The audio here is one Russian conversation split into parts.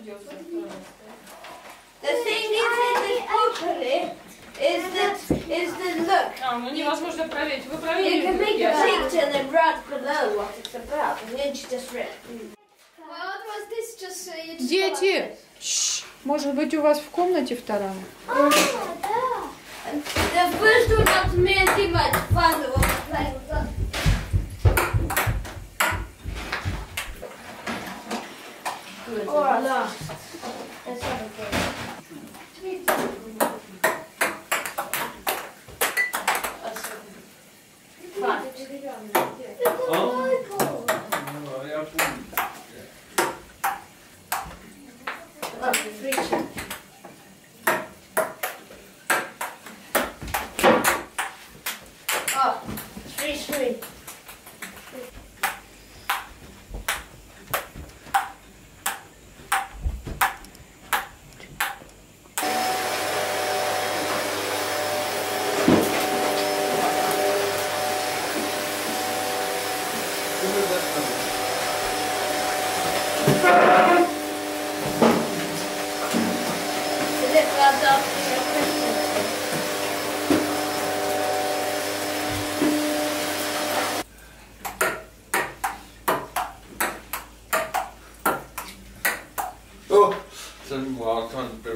дождется. The thing is in this booklet is that is that look. А, ну невозможно проверить. Вы You проверили? can make a picture and then write below what it's about, and then she just read. Well, otherwise this just uh, you just Дети! Шш, Может быть, у вас в комнате вторая? Oh, yeah. And the first one got me and too much fun refrigeration. Oh, three.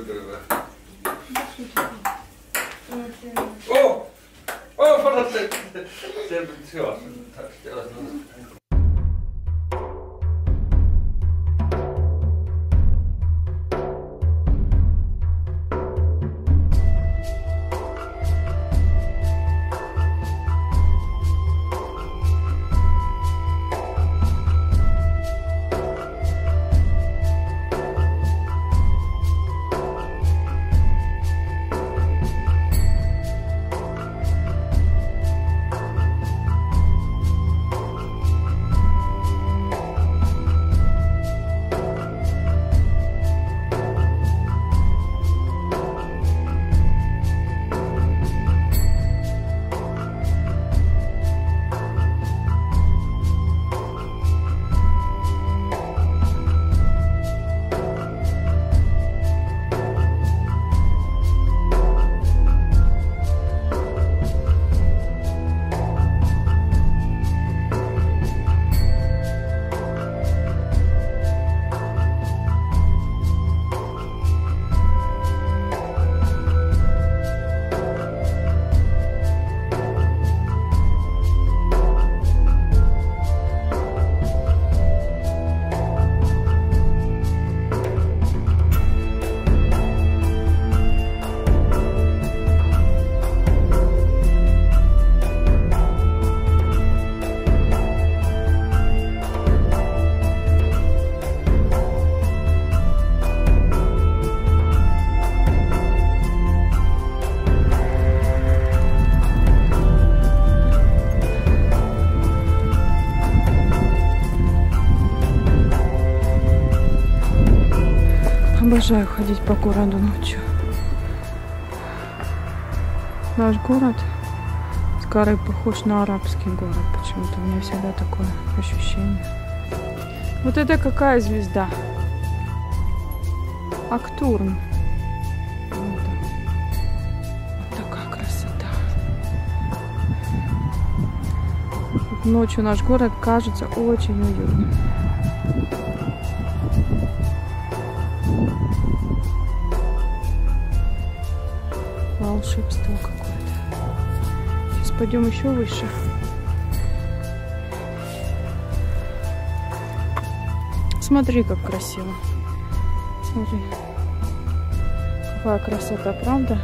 Døve. Åh! Åh, for da selv. Det betyder også en tak. Det er også noget. Обожаю ходить по городу ночью. Наш город с горы похож на арабский город. Почему-то у меня всегда такое ощущение. Вот это какая звезда? Актурн. Вот. Вот такая красота. Ночью наш город кажется очень уютным. Волшебство какое-то. Сейчас пойдем еще выше. Смотри, как красиво. Смотри. Какая красота, правда?